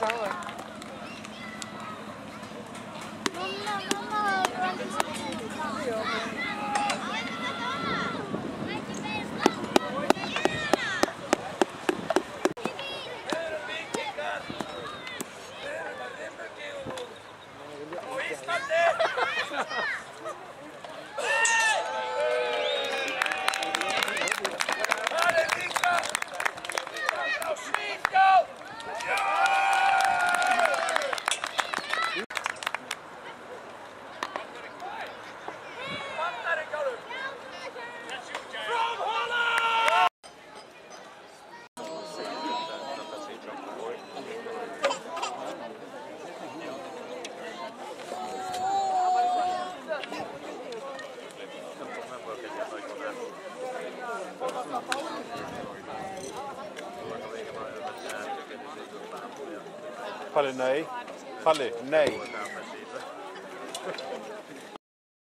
med samme vej. Palais nay. Palais nay.